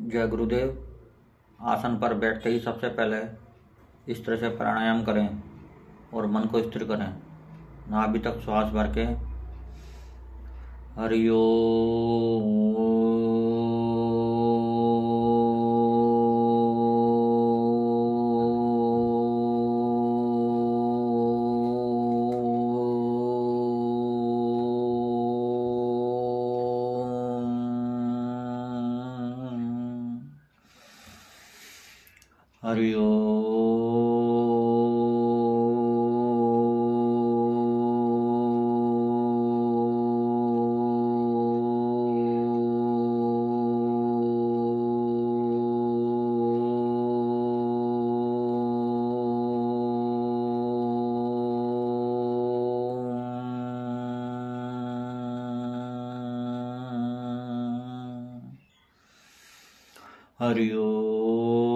जय गुरुदेव। आसन पर बैठते ही सबसे पहले इस तरह से प्राणायाम करें और मन को स्थिर करें। ना अभी तक श्वास भर के। हरिओ あるよあるよ